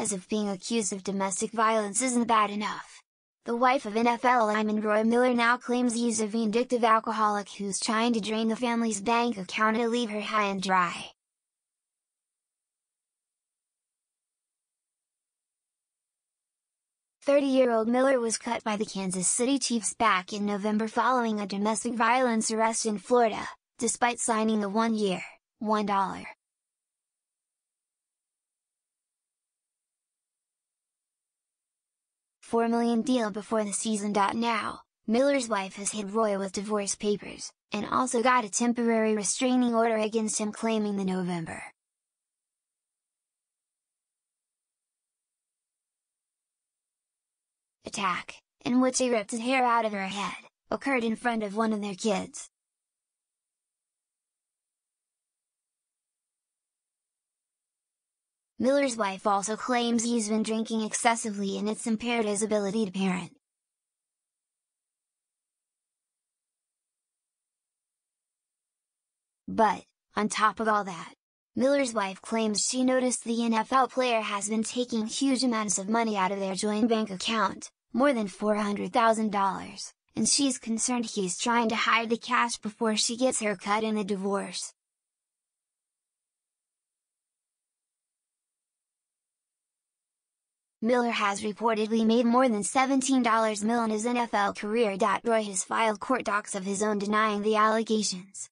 as if being accused of domestic violence isn't bad enough. The wife of NFL lineman Roy Miller now claims he's a vindictive alcoholic who's trying to drain the family's bank account and leave her high and dry. 30-year-old Miller was cut by the Kansas City Chiefs back in November following a domestic violence arrest in Florida, despite signing a one-year, $1. 4 million deal before the season. Now, Miller's wife has hit Roy with divorce papers, and also got a temporary restraining order against him claiming the November attack, in which he ripped the hair out of her head, occurred in front of one of their kids. Miller's wife also claims he's been drinking excessively and it's impaired his ability to parent. But, on top of all that, Miller's wife claims she noticed the NFL player has been taking huge amounts of money out of their joint bank account, more than $400,000, and she's concerned he's trying to hide the cash before she gets her cut in the divorce. Miller has reportedly made more than $17 mil in his NFL career. Roy has filed court docs of his own denying the allegations.